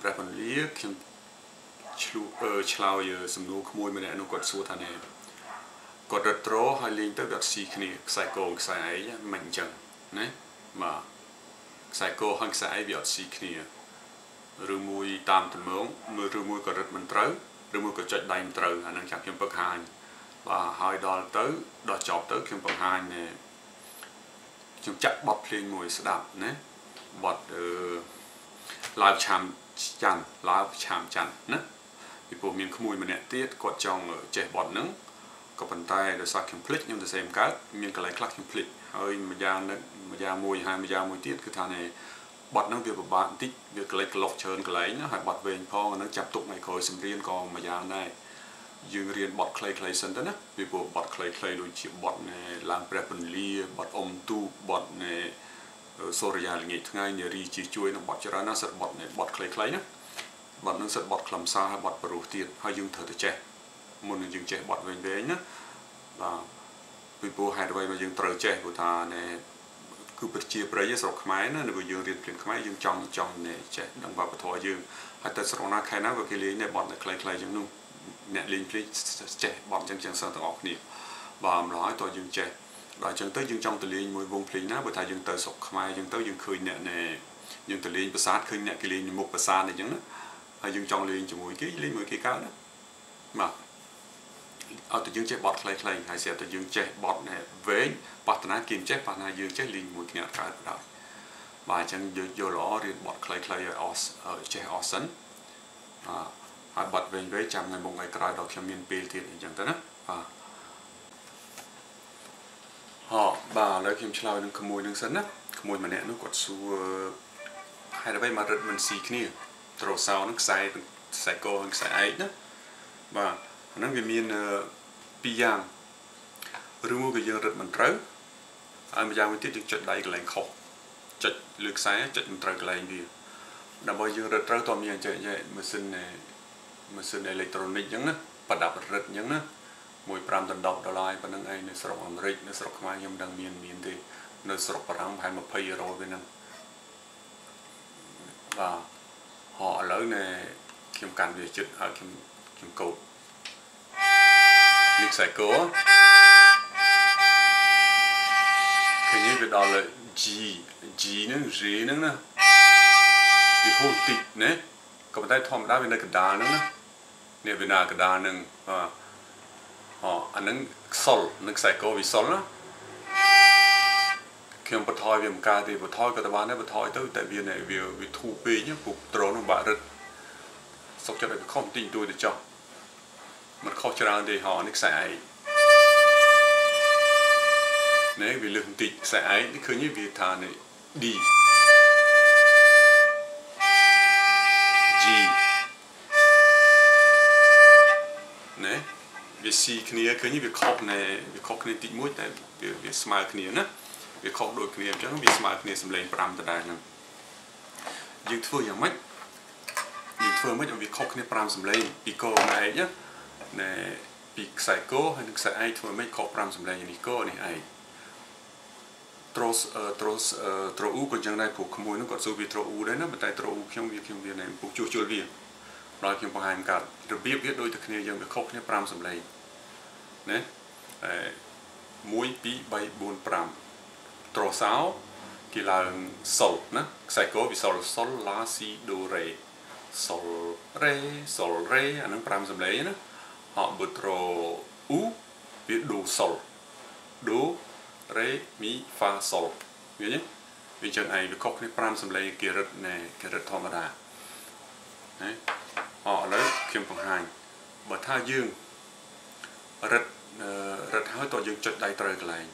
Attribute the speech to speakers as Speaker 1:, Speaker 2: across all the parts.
Speaker 1: ព្រះពន្លាខ្ញុំឆ្លូអឺឆ្លើយសំណួរក្មួយម្នាក់នោះគាត់សួរថាណែគាត់រត់ត្រហើយលេងទៅគាត់ស៊ីគ្នាខ្សែកងខ្សែឯងមិនអញ្ចឹងណាបាទខ្សែកហើយខ្សែឯងវាអត់ស៊ីគ្នាឬមួយតាមទំនងមើលឬមួយក៏រត់មិនត្រូវឬមួយក៏ចុចដៃមិនត្រូវអានឹងចាំខ្ញុំពឹកហាញបាទហើយដល់ទៅដល់ចប់ទៅខ្ញុំបង្ហាញខ្ញុំចាក់បទភ្លេងមួយស្ដាប់ណាបទអឺឡាវឆាំ ច័ន្ទឡាវឆាំច័ន្ទណាពីព្រោះមានក្មួយម្នាក់ទៀតគាត់ចង់ចេះបទហ្នឹងក៏ប៉ុន្តែដោយសារខ្ញុំភ្លេចខ្ញុំទៅសេមកើតមានកន្លែងខ្លះខ្ញុំភ្លេចហើយម្យ៉ាងនឹងម្យ៉ាងមួយហើយម្យ៉ាងមួយទៀតគឺថានេះបត់ហ្នឹងវាពិបាកបន្តិចវាក្លេចក្លុកច្រើនកន្លែងហើយបត់វែងផងហ្នឹងចាប់ទុកថ្ងៃក្រោយសំរៀនក៏មួយយ៉ាងដែរយើងរៀនបត់ខ្លីៗសិនទៅណាពីព្រោះបត់ខ្លីៗដូចជាបត់នៃឡើងព្រះពន្លាបត់អុំទូបត់នៃ សូរិយាល្ងាចថ្ងៃនារីជាជួយនឹងបត់ច្រើនណាសិតបត់នៃបត់ខ្លីៗណាបត់នឹងសិតបត់ខ្លឹមសារហើយបត់បរុសទៀតហើយយើងត្រូវតែចេះមុននឹងយើងចេះបត់វែងវែងណាបាទពីព្រោះហេតុអ្វីមកយើងត្រូវចេះព្រោះថាណែគឺប្រជាប្រិយស្រុកខ្មែរណានៅយើងរៀនភ្លេងខ្មែរយើងចង់ចង់ណែចេះដឹងវប្បធម៌យើងហើយតែស្រុកណាខែណាក៏គេលេងណែបត់តែខ្លីៗជាងនោះអ្នកលេងភ្លេងចេះបត់ចឹងចឹងសិនទាំងអស់គ្នាបាទម្ល៉េះតើយើងចេះ ដល់ចឹងទៅយើងចង់ទៅលេងមួយវងភ្លេងណាបើថាយើងទៅស្រុកខ្មែរចឹងទៅយើងឃើញអ្នកណែយើងទៅលេងប្រាសាទឃើញអ្នកគេលេងមុខប្រាសាទអញ្ចឹងណាហើយយើងចង់លេងជាមួយគេលេងមួយគេកើតណាបាទអត់តែយើងចេះបត់ខ្លីៗហើយស្រាប់តែយើងចេះបត់ណែវែងបាត់ណាគេចេះបាត់ណាយើងចេះលេងមួយគ្នាអត់កើតបណ្ដោយបាទអញ្ចឹងយកយកល្អរៀនបត់ខ្លីៗឲ្យអស់ចេះអស់សិនអឺហើយបត់វែងវែងចាំថ្ងៃមុខថ្ងៃក្រោយដល់ខ្ញុំមានពេលទៀតអញ្ចឹងទៅណាបាទ ហ៎បាទឥឡូវខ្ញុំឆ្លើយនឹងក្មួយនឹងសិនណាក្មួយម្នាក់នោះគាត់សួរហេតុអ្វីមករឹតមិនស៊ីគ្នាត្រូសោនឹងខ្សែខ្សែកនិងខ្សែឯកណាបាទអាហ្នឹងវាមានពីរយ៉ាងឬមួយក៏យើងរឹតមិនត្រូវហើយម្យ៉ាងមួយទៀតយើងចុចដៃកន្លែងខុសចុចលើខ្សែចុចមិនត្រូវកន្លែងវាដើម្បីយើងរឹតត្រូវតើមានអញ្ចឹងម៉ាស៊ីនម៉ាស៊ីនអេឡិចត្រូនិកអញ្ចឹងណាប្រដាប់រឹតអញ្ចឹងណា 15ដុល្លារដុល្លារប៉ុណ្្នឹងឯងនៅស្រុកអាមេរិកនៅស្រុកខ្មែរខ្ញុំដឹងមានមានទេនៅស្រុកបារាំងប្រហែល20យូរ៉ូវាហ្នឹងបាទហោឥឡូវណែខ្ញុំកាន់វាចិត្តហើយខ្ញុំខ្ញុំកោតនេះខ្សែកោឃើញវាដល់ G G ហ្នឹង G ហ្នឹងណាវាហូរតិចណាក៏ប៉ុន្តែធម្មតាវានៅកណ្ដាលហ្នឹងណានេះវានៅកណ្ដាលហ្នឹងបាទ អូអាហ្នឹងខ្សុលនឹងខ្សែកោវិសុលណាខ្ញុំបន្ថយវាមិនកើតទេបន្ថយក៏ទៅបានដែរបន្ថយទៅតែវាវាវាធូរពេកពុកត្រូនបាក់រឹតសុកចិត្តឲ្យវាខំទីងទួយទៅចោះมันខុសច្រើនទេហោនេះខ្សែឯកនេះវាលើសបន្តិចខ្សែឯកនេះឃើញវាថានេះ D វាស៊ីគ្នាឃើញវាខុសណែវាខុសគ្នាតិចមួយតែវាវាស្មើគ្នាណាវាខុសដូចគ្នាអញ្ចឹងវាស្មើគ្នាសម្លេង5ដដែលហ្នឹងយើងធ្វើយ៉ាងម៉េចយើងធ្វើមិនឲ្យវាខុសគ្នា5សម្លេងពីកឯងណាណែពីខ្សែកហើយនិងខ្សែឯកធ្វើមិនខុស5សម្លេងនេះកនេះឯងត្រូសត្រូសត្រូអ៊ូក៏យ៉ាងដែរព្រោះក្មួយនោះគាត់សួរវាត្រូអ៊ូដែរណាប៉ុន្តែត្រូអ៊ូខ្ញុំវាខ្ញុំវាណែពុកជួសជុលវាដល់ខ្ញុំបង្ហាញកាត់របៀបវាដូចតែគ្នាយើងវាខុសគ្នា5សម្លេង ណាអឺ1 2 3 4 5ត្រូសោគេឡើងសុលណាខ្សែកវាសុលសុលឡាស៊ីដូរ៉េសុលរ៉េសុលរ៉េអានឹង5សម្លេងណាហកប៊ូត្រូអ៊ូវាដូសុលដូរ៉េមីហ្វាសុលវាទេវាចឹងឯងវាខុសគ្នា5សម្លេងគេរឹតណែគេរឹតធម្មតាណាអឥឡូវខ្ញុំបង្ហាញបើថាយើង រឹតរឹតហើយតើយើងចុចដៃត្រូវកន្លែង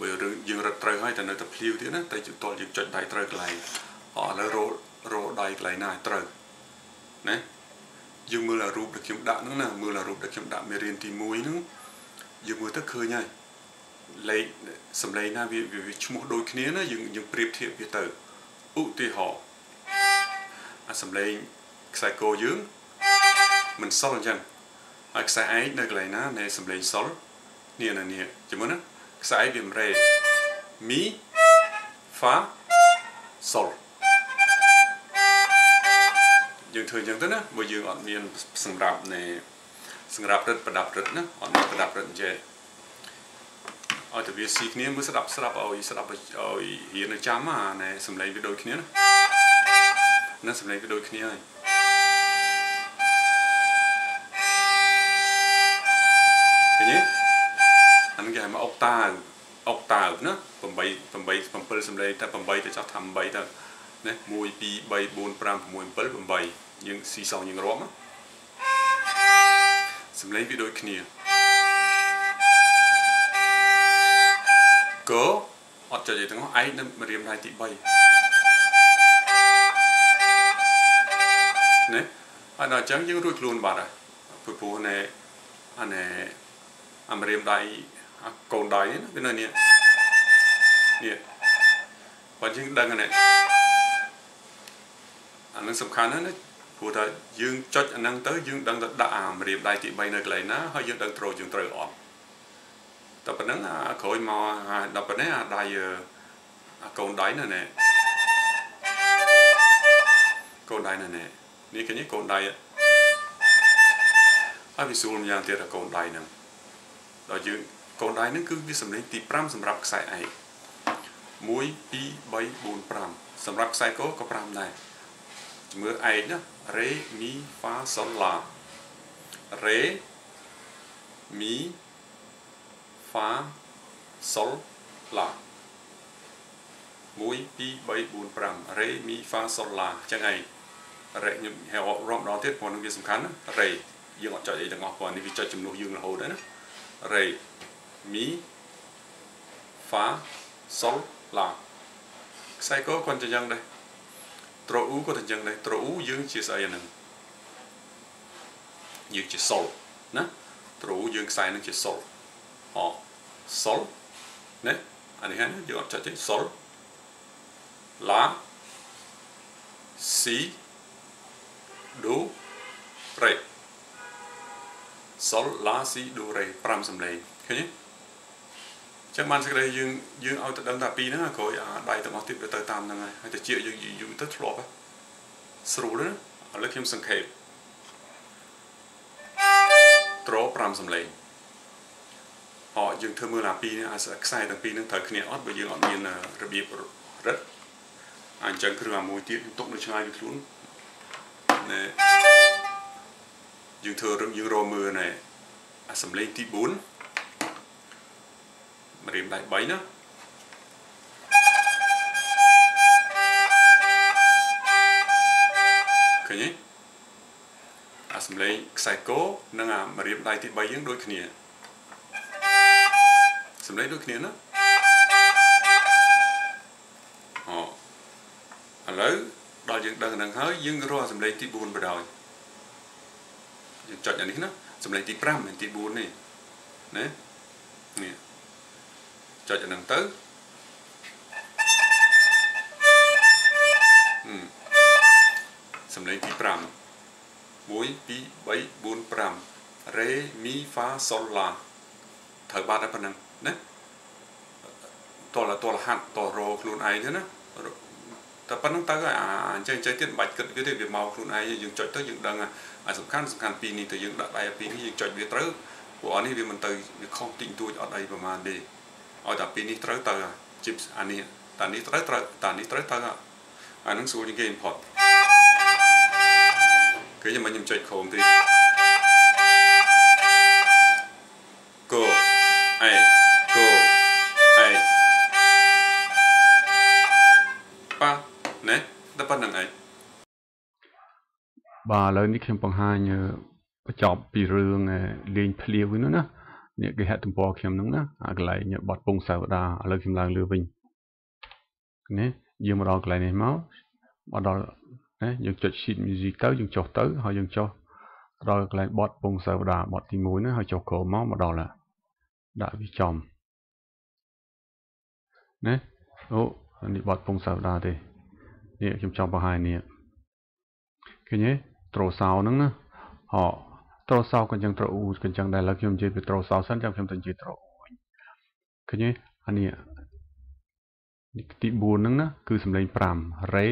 Speaker 1: បើយើងរឹតត្រូវហើយតែនៅតែភ្លាវទៀតណាតែតើយើងចុចដៃត្រូវកន្លែងអឥឡូវរោរោដៃកន្លែងណាត្រូវណាយើងមើលអារូបដែលខ្ញុំដាក់ហ្នឹងណាមើលអារូបដែលខ្ញុំដាក់មេរៀនទី1ហ្នឹងយើងមើលទៅឃើញហើយលេខសំឡេងណាវាវាឈ្មោះដូចគ្នាណាយើងយើងប្រៀបធៀបវាទៅឧទាហរណ៍អាសំឡេងខ្សែកោយើងមិនសុលអញ្ចឹង ហើយខ្សែឯកនៅកន្លែងណានៃសំឡេងសុលនេះណានេះជាមួយណាខ្សែឯកវារេមីហ្វាសុលយើងធ្វើអញ្ចឹងទៅណាបើយើងអត់មានសម្រាប់នៃសម្រាប់រឹតប្រដាប់រឹតណាអត់មានប្រដាប់រឹតអញ្ចឹងឲ្យតែវាស៊ីគ្នាមើលស្ដាប់ស្ដាប់ឲ្យស្ដាប់ឲ្យរៀននៅចាំអាណែសំឡេងវាដូចគ្នាណាណាសំឡេងវាដូចគ្នាហើយ តាវអុកតាវណា8 8 7សំឡេងតែ8ទៅចោះថា8ទៅណា1 2 3 4 5 6 7 8យើងស៊ីសងយើងរាប់សំឡេងវាដូចគ្នាកអត់ចុចអីទាំងអស់ឯងនៅរៀមដៃទី3ណាអត់ដល់អញ្ចឹងយើងរួចខ្លួនបាត់ហើយព្រោះព្រោះណែអាណែអាមរៀមដៃ កូនដៃនេះវានៅនេះនេះបើយើងដឹងណែអានឹងសំខាន់ណាស់ណាព្រោះថាយើងចុចអាហ្នឹងទៅយើងដឹងថាដាក់អាមរៀមដៃទី3នៅកន្លែងណាហើយយើងដឹងត្រូវយើងត្រូវអត់តែប៉ុណ្ណឹងអាក្រោយមកដល់ប៉ុណ្ណេះអាដៃអាកូនដៃនៅណែកូនដៃនៅណែនេះឃើញកូនដៃហើយវាស្រួលយ៉ាងទៀតអាកូនដៃហ្នឹងដល់យើង កូនដៃហ្នឹងគឺវាសម្លេងទី5សម្រាប់ខ្សែឯក1 2 3 4 5សម្រាប់ខ្សែកក៏5ដែរមើលឯកណារេមីហ្វាសូឡារេមីហ្វាសូឡា1 2 3 4 5រេមីហ្វាសូឡាចឹងឯងរេខ្ញុំហៅរំដងទៀតព្រោះនឹងវាសំខាន់ណារេយើងអត់ចុចអីទាំងអស់ព្រោះនេះវាចុចចំនួនយើងរហូតដែរណារេ មីហ្វាសូឡាខ្សែកគាត់ចឹងដែរត្រអ៊ូក៏តែចឹងដែរត្រអ៊ូយើងជាស្អីអាហ្នឹងយើងជាសុលណាត្រអ៊ូយើងខ្សែនឹងជាសុលអសុលណាអានេះហ្នឹងយើងអត់ចាត់ទេសុលឡាស៊ីដូរេសុលឡាស៊ីដូរេ5សំឡេងឃើញទេ ចឹងបានសេចក្តីយើងយើងឲ្យទៅដឹងថាពីហ្នឹងក្រោយអាដៃទាំងអស់ទៀតវាទៅតាមហ្នឹងហើយហើយតែជាយើងយូរទៅធ្លាប់ស្រួលណាឥឡូវខ្ញុំសង្ខេបត្រ5សំឡេងអោយើងធ្វើមើលអាពីរនេះអាខ្សែទាំងពីរហ្នឹងត្រូវគ្នាអត់បើយើងអត់មានរបៀបរឹតអញ្ចឹងគ្រឿងអាមួយទៀតខ្ញុំទុកនៅឆ្ងាយពីខ្លួនណែយើងធ្វើរឿងយើងរកមើលណែអាសំឡេងទី4 ម្រាមដៃ3ណាឃើញទេអាសំឡេងខ្សែកោនិងអាម្រាមដៃទី3យើងដូចគ្នាសំឡេងដូចគ្នាណាអូឥឡូវដល់យើងដឹងហ្នឹងហើយយើងរកសំឡេងទី4បដ ாய் យើងចុចអានេះណាសំឡេងទី5មិនទី4នេះណានេះ ចុចអាហ្នឹងទៅសំឡេងទី5 1 2 3 4 5រេមីហ្វាសូឡាត្រូវបាត់តែប៉ុណ្ណឹងណាតលតលហាត់តរោខ្លួនឯងទៅណាតែប៉ុណ្ណឹងទៅអាអញ្ចឹងអញ្ចឹងទៀតមិនបាច់គិតវាទេវាមកខ្លួនឯងយើងចុចទៅយើងដឹងអាសំខាន់សំខាន់ពីរនេះទៅយើងដាក់ដៃពីរនេះយើងចុចវាត្រូវព្រោះអស់នេះវាមិនទៅវាខុសតិចតួចអត់អីប្រហែលទេ ឲ្យតែពីរនេះត្រូវទៅជីបអានេះតានេះត្រូវត្រូវតានេះត្រូវទៅអានឹងស្រួលជាងគេ import គឺខ្ញុំមិនខ្ញុំចុច Chrome ទេកូអេកូអេប៉ាណែតែប៉ុណ្្នឹងឯងបាទឥឡូវនេះខ្ញុំបង្ហាញបញ្ចប់ពីរឿងលេងភ្លាវហ្នឹងណា នេះគេហទំព័រខ្ញុំហ្នឹងណាអាកន្លែងបត់ពងសាវតាឥឡូវខ្ញុំឡើងលើវិញនេះយើងមកដល់កន្លែងនេះមកមកដល់ណាយើងចុច sheet music ទៅយើងចុះទៅហើយយើងចុះដល់កន្លែងបត់ពងសាវតាបត់ទី1ណាហើយចុះក្រោមមកមកដល់ដាក់វាចំណាអូនេះបត់ពងសាវតាទេនេះខ្ញុំចង់បង្ហាញនេះឃើញទេត្រូសោហ្នឹងណាហោ ត្រូសោក៏ចឹងត្រូអ៊ូក៏ចឹងដែរឡើយខ្ញុំនិយាយពីត្រូសោសិនចាំខ្ញុំទៅនិយាយត្រូអ៊ូវិញឃើញទេអានេះទី4ហ្នឹងណាគឺសំឡេង5 ré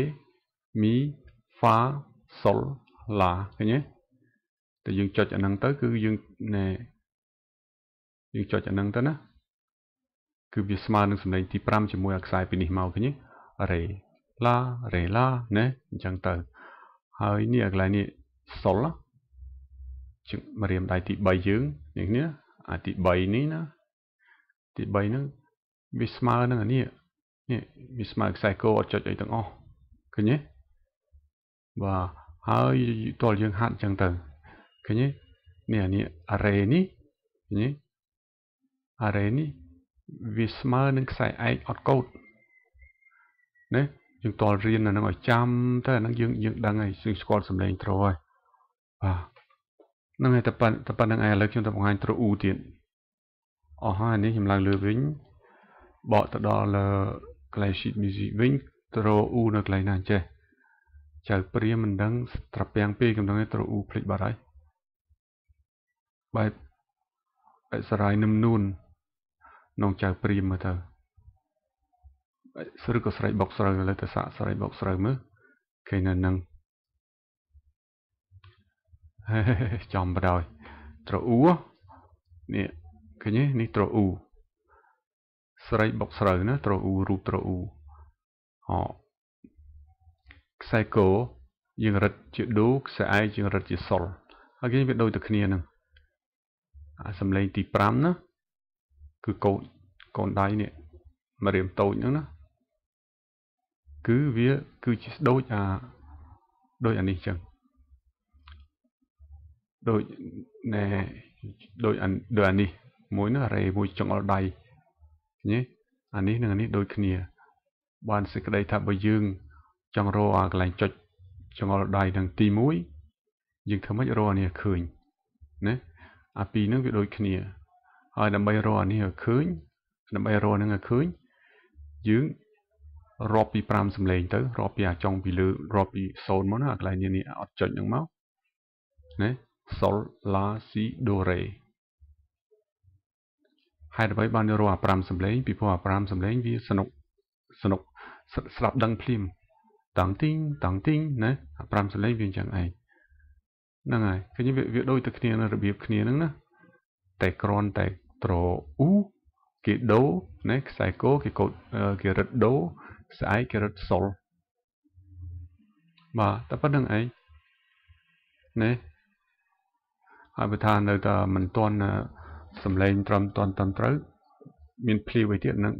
Speaker 1: mi fa sol la ឃើញទេតែយើងចុចអាហ្នឹងទៅគឺយើងណែយើងចុចអាហ្នឹងទៅណាគឺវាស្មើនឹងសំឡេងទី5ជាមួយអាខ្សែពីនេះមកឃើញទេ ré la ré la ណាអញ្ចឹងទៅហើយនេះអាកន្លែងនេះ sol ជឹងមករៀមដៃទី3យើងនេះនេះអាទី3នេះណាទី3ហ្នឹងវាស្មើនឹងអានេះនេះវាស្មើខ្សែកអត់ចុចអីទាំងអស់ឃើញទេបាទហើយតលយើងហាត់អញ្ចឹងទៅឃើញទេនេះអានេះ array នេះឃើញទេ array នេះវាស្មើនឹងខ្សែឯកអត់កូដណាយើងតលរៀនអានឹងឲ្យចាំទៅអានឹងយើងយើងដឹងហើយយើងស្គាល់សម្លេងត្រូវហើយបាទ ហ្នឹងហើយតែប៉ុណ្តែប៉ុណ្្នឹងឯងឥឡូវខ្ញុំទៅបង្ហាញត្រូវអ៊ូទៀតអស់ហើយនេះខ្ញុំឡើងលើវិញបកទៅដល់កន្លែង sheet music វិញត្រូវអ៊ូនៅកន្លែងណាចេះចៅព្រាមមិនដឹងត្រពាំងពេកកំដងត្រូវអ៊ូភ្លេចបាត់ហើយបែបបែបសរាយនឹមនួននងចៅព្រាមមើលទៅស្ឬក៏ស្រីបុកស្រូវលើទៅសាក់ស្រីបុកស្រូវមើលឃើញនៅនឹង ចំបដ ாய் ត្រអ៊ូនេះឃើញទេនេះត្រអ៊ូស្រីបុកស្រូវណាត្រអ៊ូរូបត្រអ៊ូហោខ្សែកោយើងរឹតជាដូខ្សែឯយើងរឹតជាសុលហើយគេវាដូចតែគ្នានឹងអាសំឡេងទី5ណាគឺកូនកូនដៃនេះមករៀមតូចហ្នឹងណាគឺវាគឺជាដូចអាដូចអានេះចឹង ដូចណែដូចអាដូចអានេះមួយនោះរ៉េមួយចង្អុលដៃញ៉េអានេះនិងអានេះដូចគ្នា បានសេចក្តីថាបើយើង ចង់រកអាកន្លែងចុចចង្អុលដៃទាំងទី1យើងធ្វើម៉េចរកអានេះឃើញណាអាពីរហ្នឹងវាដូចគ្នា ហើយដើម្បីរកអានេះឲ្យឃើញដើម្បីរកហ្នឹងឲ្យឃើញយើងរាប់ពី5សំឡេងទៅរាប់ពីអាចុងពីលើរាប់ពី0មកណាអាកន្លែងនេះអត់ចុចហ្នឹងមកណា sol la si do re ហេតុអ្វីបានរកអា5សំឡេងពីព្រោះអា5សំឡេងវាសនុកសនុកស្ដាប់ដឹងភ្លាមតង់ទីងតង់ទីងណាអា5សំឡេងវាអញ្ចឹងឯងហ្នឹងហើយឃើញវាដូចតែគ្នានៅរបៀបគ្នាហ្នឹងណាតែគ្រាន់តែត្រអ៊ូគេដូណាខ្សែកោគេកូតគេរឹតដូស្អែកគេរត់សុលបាទតែប៉ុណ្្នឹងឯងណា ហើយបើថានៅតែមិនទាន់សំឡេងត្រឹមទាន់ត្រឹមត្រូវមានភ្លៀវអីទៀតនឹង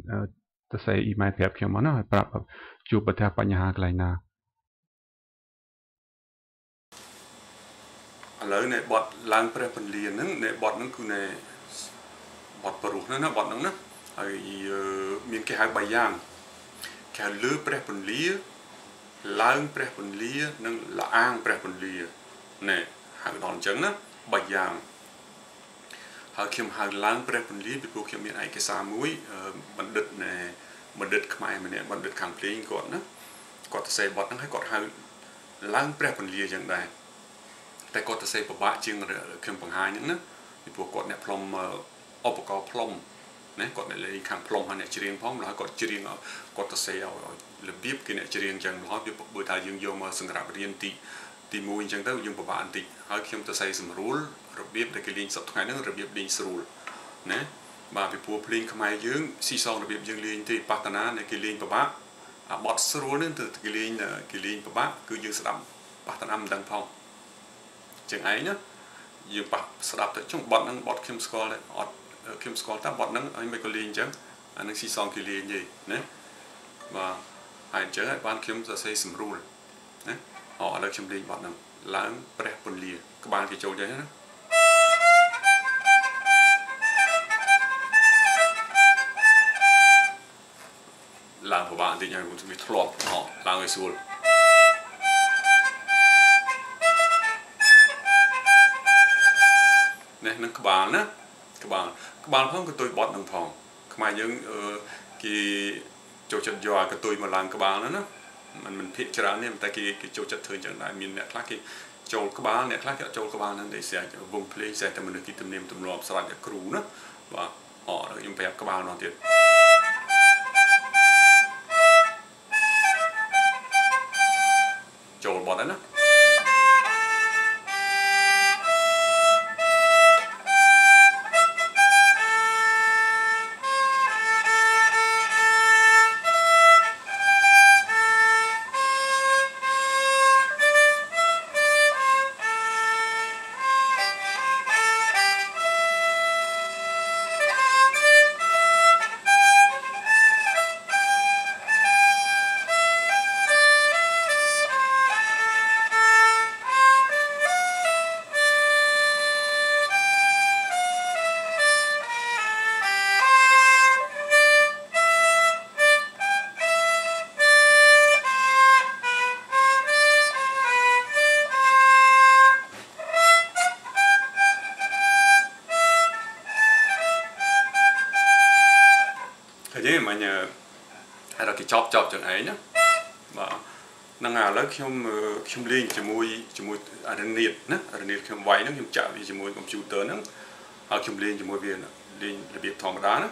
Speaker 1: ទៅសេអ៊ីមែលប្រាប់ខ្ញុំមកណាហើយប្រាប់ជួបប្រទះបញ្ហាកន្លែងណាឥឡូវនៃបត់ឡើងព្រះពន្លាហ្នឹងនៃបត់ហ្នឹងគឺនៃបត់ប្រុសហ្នឹងណាបត់ហ្នឹងណាហើយមានគេហៅ3យ៉ាងគេលើព្រះពន្លា ឡើងព្រះពន្លា និងលអាងព្រះពន្លាណែហៅដល់អញ្ចឹងណា 3យ៉ាងហើយខ្ញុំហៅឡើងព្រះពន្លាពីព្រោះខ្ញុំមានឯកសារមួយបណ្ឌិតណែបណ្ឌិតខ្មែរម្នាក់បណ្ឌិតខាងភ្លេងគាត់ណាគាត់ទៅសេបទហ្នឹងហើយគាត់ហៅឡើងព្រះពន្លាយ៉ាងដែរតែគាត់ទៅសេពិបាកជាងខ្ញុំបង្ហាញហ្នឹងណាពីព្រោះគាត់អ្នកផ្លុំឧបករណ៍ផ្លុំណាគាត់អ្នកលេងខាងផ្លុំហើយអ្នកច្រៀងផងម្ល៉េះគាត់ច្រៀងគាត់ទៅសេឲ្យរបៀបគេអ្នកច្រៀងចឹងម្ល៉េះវាបើថាយើងយកមកសម្រាប់រៀនទី ទី1អញ្ចឹងទៅយើងពិបាកបន្តិចហើយខ្ញុំទៅសេសម្រួលរបៀបដែលគេលេងសប្តាហ៍ថ្ងៃហ្នឹងរបៀបលេងស្រួលណាបាទពីព្រោះភ្លេងខ្មែរយើងស៊ីសងរបៀបយើងលេងទេបតនានៃគេលេងពិបាកអាបត់ស្រួលហ្នឹងទៅគេលេងគេលេងពិបាកគឺយើងស្ដាប់បតនាមិនដឹងផងចឹងឯងណាយើងប៉ះស្ដាប់ទៅចុងបត់ហ្នឹងបត់ខ្ញុំស្គាល់ដែរអត់ខ្ញុំស្គាល់តែបត់ហ្នឹងឲ្យមិនក៏លេងអញ្ចឹងអានឹងស៊ីសងគេលេងទេណាបាទហើយអញ្ចឹងហើយបានខ្ញុំសរសេរសម្រួលណា អូឥឡូវខ្ញុំលេងបត់ហ្នឹងឡើងព្រះពន្លាក្បាលគេចូលចឹងណាឡើងពិបាកបន្តិចហើយខ្ញុំវាធ្លាប់អូឡើងឲ្យស្រួលនេះនឹងក្បាលណាក្បាលក្បាលផងក៏ទុយបត់នឹងផងខ្មែរយើងគេចូលចិត្តយកកតុយមកឡើងក្បាលហ្នឹងណា มันមិនភាកច្រើនទេតែគេគេចូលចិត្តធ្វើចឹងដែរមានអ្នកខ្លះគេចូលក្បាលអ្នកខ្លះគេអត់ចូលក្បាលហ្នឹងទេស្អាតវងភ្លេងស្អាតតែមនុស្សទីទំនៀមទម្លាប់ស្រេចតែគ្រូណាបាទអត់ខ្ញុំប្រាប់ក្បាលនោះទៀត ចប់ចប់ចឹងឯងណាបាទហ្នឹងហើយឥឡូវខ្ញុំខ្ញុំលេងជាមួយជាមួយរនាតណារនាតខ្ញុំវាយហ្នឹងខ្ញុំចាក់វាជាមួយកុំព្យូទ័រហ្នឹងហើយខ្ញុំលេងជាមួយវាលេងរបៀបធម្មតាណា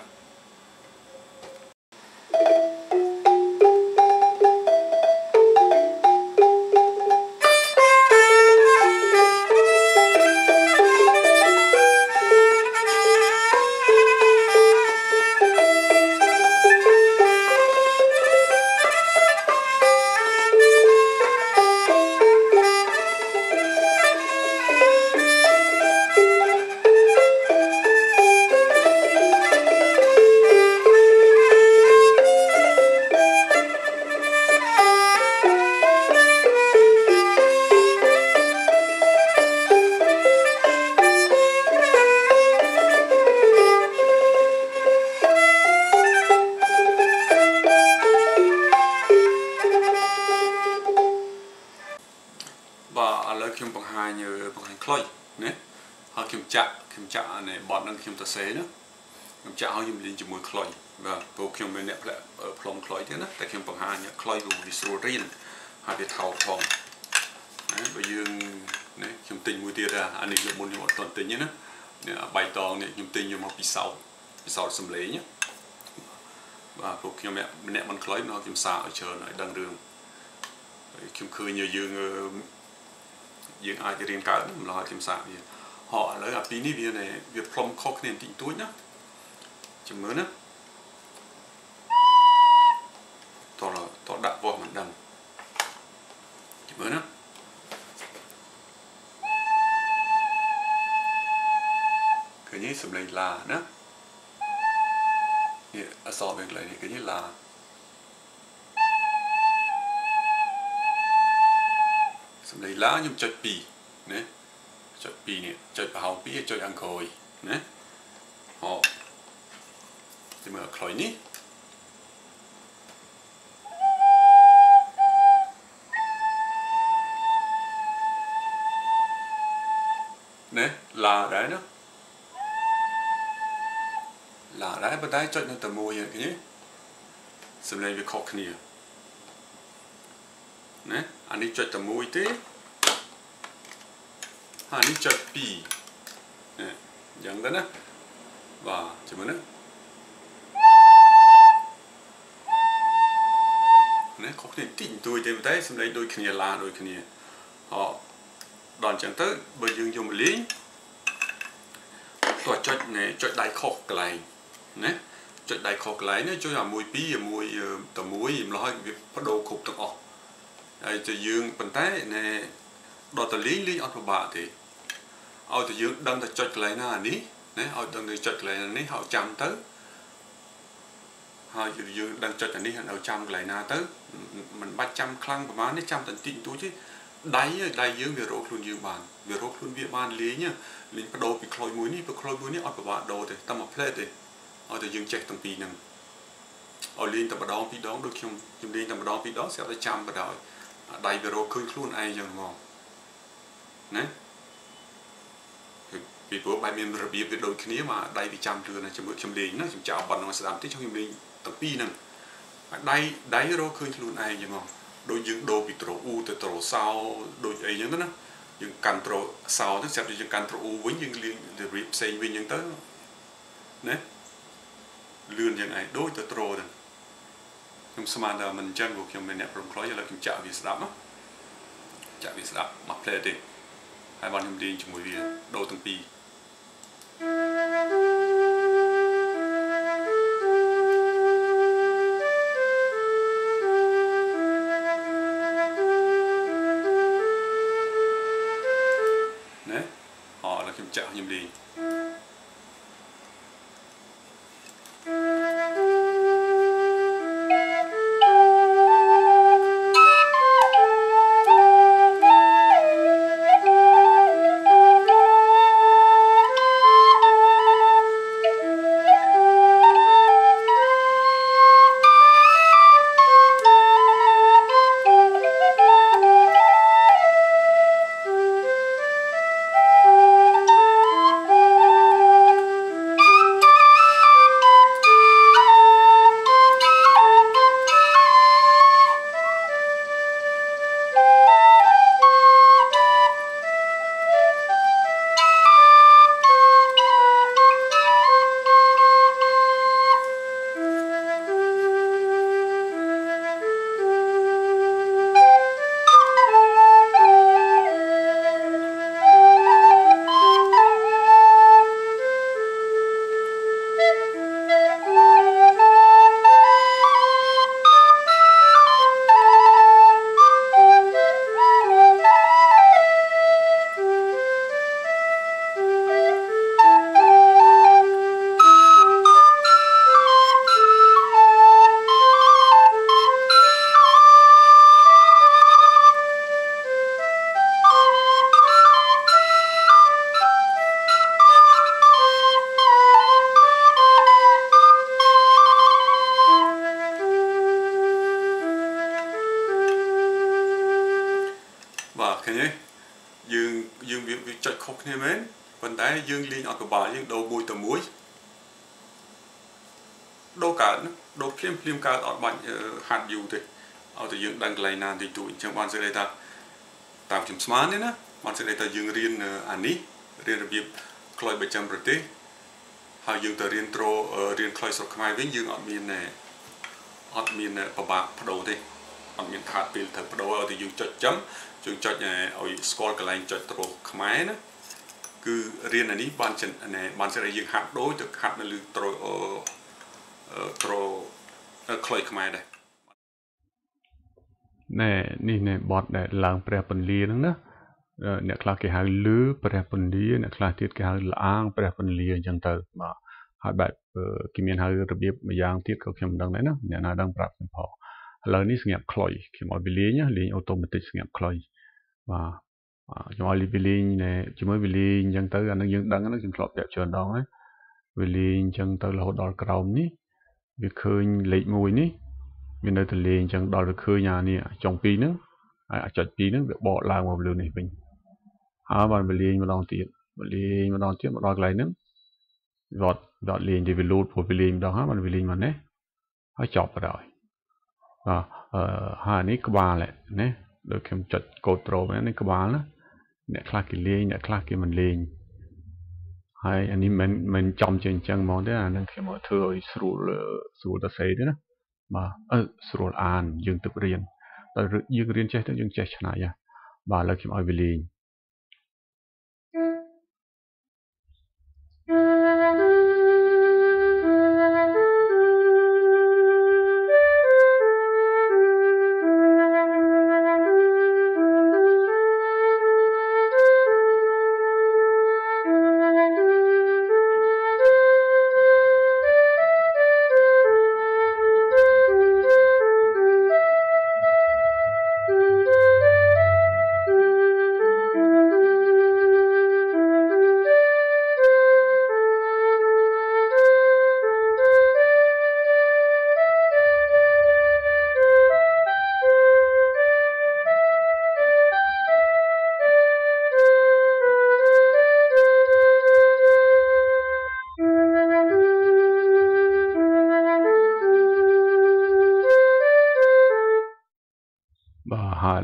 Speaker 1: ខ្លុយវាវាស្រួលរៀនហើយវាថោកផងណាបើយើងណាខ្ញុំទិញមួយទៀតអានេះលើមុនខ្ញុំអត់ទាន់ទិញទេណានេះបៃតងនេះខ្ញុំទិញយកមកពីសោតពីសោតសំលេងណាបាទព្រោះខ្ញុំម្នាក់មិនខ្លុយមកខ្ញុំសារឲ្យច្រើនឲ្យដឹងរឿងខ្ញុំឃើញយើងយើងអាចរៀនកើតម្ល៉េះខ្ញុំសារវាហោឥឡូវអាពីរនេះវាវាផ្លុំខុសគ្នាបន្តិចតួចណាចាំមើលណា តោះតោះដាក់វាស់មិនដឹងចាំមើលណាឃើញសំឡេងឡាណានេះអសរវាខ្លីនេះឃើញឡាសំឡេងឡាខ្ញុំចុច2ណាចុច2 ណាហោទីមើលខ្លុយនេះណាឡាដែរណាឡាដែរប៉ុន្តែចុចនៅតែមួយឃើញទេសំឡេងវាខុសគ្នាណាអានេះចុចតែមួយទេហើយនេះចុច2នេះអញ្ចឹងទៅណាបាទជាមួយណាណាខុសគ្នាតិចតួចទេតែសម្លេងដូចគ្នាឡាដូចគ្នាអ ដល់អញ្ចឹងទៅបើយើងយកមកលេងតោះចុចណែចុចដៃខុសកន្លែងណាចុចដៃខុសកន្លែងនេះចុចអាមួយ2ជាមួយតែមួយម្ល៉េះវាបដូរគ្រប់ទាំងអស់ហើយទៅយើងប៉ុន្តែណែដល់តលេងលេងអត់ពិបាកទេឲ្យតែយើងដឹងតែចុចកន្លែងណានេះណាឲ្យដឹងតែចុចកន្លែងនេះហើយចាំទៅហើយយើងដឹងចុចអានេះឲ្យចាំកន្លែងណាទៅមិនបាច់ចាំខ្លាំងប្រហែលនេះចាំតែតិចតួចទេ ដៃដៃយើងវារកខ្លួនយើងបានវារកខ្លួនវាបានលេងលេងបដូរពីក្លុយមួយនេះពីក្លុយមួយនេះអត់ពិបាកដូរទេតែមួយផ្លែតទេឲ្យតែយើងចេះទាំងពីរហ្នឹងឲ្យលេងតែម្ដងពីរដងដូចខ្ញុំខ្ញុំលេងតែម្ដងពីរដងស្រាប់តែចាំបដ ாய் ដៃវារកឃើញខ្លួនឯងចឹងហ្មងណាពីព្រោះបែបមានរបៀបវាដូចគ្នាមកដៃវាចាំលឿនណាជាមួយខ្ញុំលេងណាខ្ញុំចោលប៉ុណ្ណឹងស្ដាប់តិចខ្ញុំលេងទាំងពីរហ្នឹងដៃដៃរកឃើញខ្លួនឯងចឹងមក ដូចយើងដូរពីត្រូអ៊ូទៅត្រូសោដូចអីចឹងណា
Speaker 2: យើងកាន់ត្រូសោទៅស្រាប់តែយើងកាន់ត្រូអ៊ូវិញយើងលាងរបៀបផ្សេងវិញអញ្ចឹងទៅណាលឿនយ៉ាងឯងដូចទៅត្រូទៅខ្ញុំស្មានថាមិនអញ្ចឹងព្រោះខ្ញុំមានអ្នកប្រំខ្លុយឥឡូវខ្ញុំចាក់វាស្ដាប់ណាចាក់វាស្ដាប់មកផ្លែទេហើយបានខ្ញុំលេងជាមួយវាដូរទាំងពីរ ហាត់យូរទេឲ្យតែយើងដឹងកន្លែងណាតិចតួចអញ្ចឹងបានសេចក្តីថាតាមខ្ញុំស្មាននេះណាបានសេចក្តីថាយើងរៀនអានេះរៀនរបៀបខ្លុយប្រចាំប្រទេសហើយយើងទៅរៀនត្រូរៀនខ្លុយស្រុកខ្មែរវិញយើងអត់មានអត់មានប្របាក់បដូរទេអត់មានខាតពេលត្រូវបដូរឲ្យតែយើងចុចចំយើងចុចឲ្យស្គាល់កន្លែងចុចត្រូខ្មែរណាគឺរៀនអានេះបានចិនបានសេរីយើងហាត់ដូចទៅហាត់នៅលើត្រូត្រូខ្លុយខ្មែរដែរ
Speaker 1: ណែនេះណែបតដែលឡើងព្រះពន្លាហ្នឹងណាអ្នកខ្លះគេហៅលឺព្រះពន្លាអ្នកខ្លះទៀតគេហៅលាងព្រះពន្លាអញ្ចឹងទៅបាទហើយបែបគេមានហៅរបៀបមួយយ៉ាងទៀតក៏ខ្ញុំមិនដឹងដែរណាអ្នកណាដឹងប្រាប់ខ្ញុំផងឥឡូវនេះស្ងាត់ខ្លុយខ្ញុំឲ្យវាលេងលេងអូតូម៉ាទិកស្ងាត់ខ្លុយបាទខ្ញុំឲ្យវាលេងជាមួយវាលេងអញ្ចឹងទៅអានឹងយើងដឹងហ្នឹងខ្ញុំធ្លាប់ពាក់ច្រើនដងហើយវាលេងអញ្ចឹងទៅរហូតដល់ក្រោមនេះវាឃើញលេខ1នេះ វានៅតែលេងអញ្ចឹងដល់វាឃើញអានេះចុង2ហ្នឹងហើយអាចុច2ហ្នឹងវាបកឡើងមកលើនេះវិញហើយបានវាលេងម្ដងទៀតវាលេងម្ដងទៀតមកដល់កន្លែងហ្នឹងវាអត់វាអត់លេងទេវាលូតព្រោះវាលេងម្ដងហើយបានវាលេងមកនេះហើយចប់បណ្ដោយបាទអឺហើយនេះក្បាលណាដូចខ្ញុំចុចកូត្រូនេះក្បាលណាអ្នកខ្លះគេលេងអ្នកខ្លះគេមិនលេងហើយអានេះមិនមិនចំជាអញ្ចឹងហ្មងទេអានឹងខ្ញុំមកធ្វើឲ្យស្រួលស្រួលទៅសេទេណា បាទអឺស្រួលអានយើងទឹករៀនតែយើងរៀនចេះទៅយើងចេះឆ្នៃបាទឥឡូវខ្ញុំឲ្យវាលេង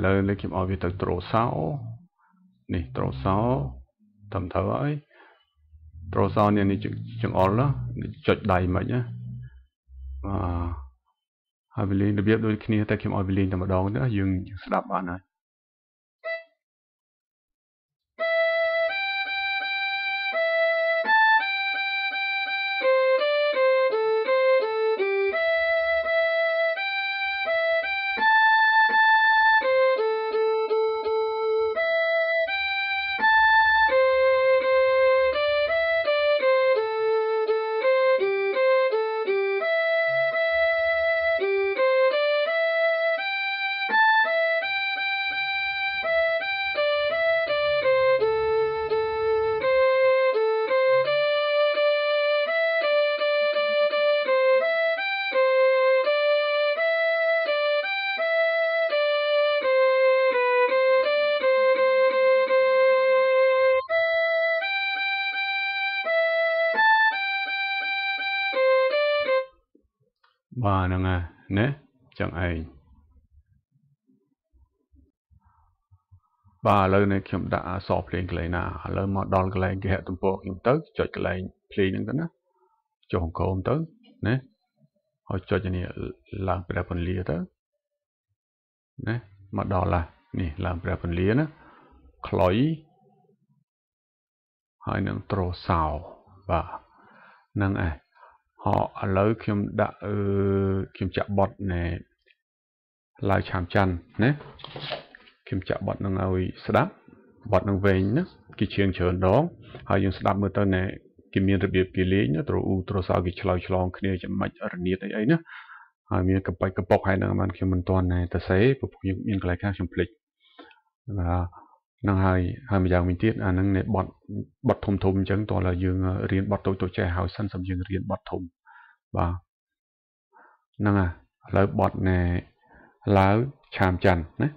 Speaker 1: ឥឡូវនេះខ្ញុំឲ្យវាទៅត្រូសោនេះត្រូសោត្រឹមត្រូវហើយត្រូសោនេះនេះចង្អុលចុចដៃមិនណាអឺហើយវាលេងរបៀបដូចគ្នាតែខ្ញុំឲ្យវាលេងតែម្ដងទៅយើងស្ដាប់បានហើយ បាទហ្នឹងហើយណាចឹងឯងបាទឥឡូវនេះខ្ញុំដាក់អក្សរភ្លេងកន្លែងណាឥឡូវមកដល់កន្លែងគេហទំព័រខ្ញុំទៅចុចកន្លែងភ្លេងហ្នឹងទៅណាចុះអង្គមទៅណាហើយចុចនេះឡើងព្រះពន្លាទៅណាមកដល់ឡានេះឡើងព្រះពន្លាណាខ្លុយហើយនឹងត្រូសោបាទហ្នឹងឯង ហោឥឡូវខ្ញុំដាក់អឺខ្ញុំចាក់បត់ណែឡាវឆាមច័ន្ទណាខ្ញុំចាក់បត់នឹងឲ្យស្ដាប់បត់នឹងវែងណាគេជឿងច្រើនដងហើយយើងស្ដាប់មើលទៅណែគេមានរបៀបគេលេងត្រូអ៊ូត្រូសោគេឆ្លើយឆ្លងគ្នាចាំមិនរនាតអីអីណាហើយមានកប៉ិចកប៉ុកហើយនឹងបានខ្ញុំមិនទាន់តែសេព្រោះខ្ញុំមានកន្លែងខ្លះខ្ញុំភ្លេចបាទ នឹងហើយហើយម្យ៉ាងវិញទៀតអានឹងនៃបត់បត់ធំធំអញ្ចឹងតោះឡើយយើងរៀនបត់តូចតូចចេះហើយសិនសម្រាប់យើងរៀនបត់ធំបាទហ្នឹងហើយឥឡូវបត់ណែឡាវឆាមច័ន្ទណា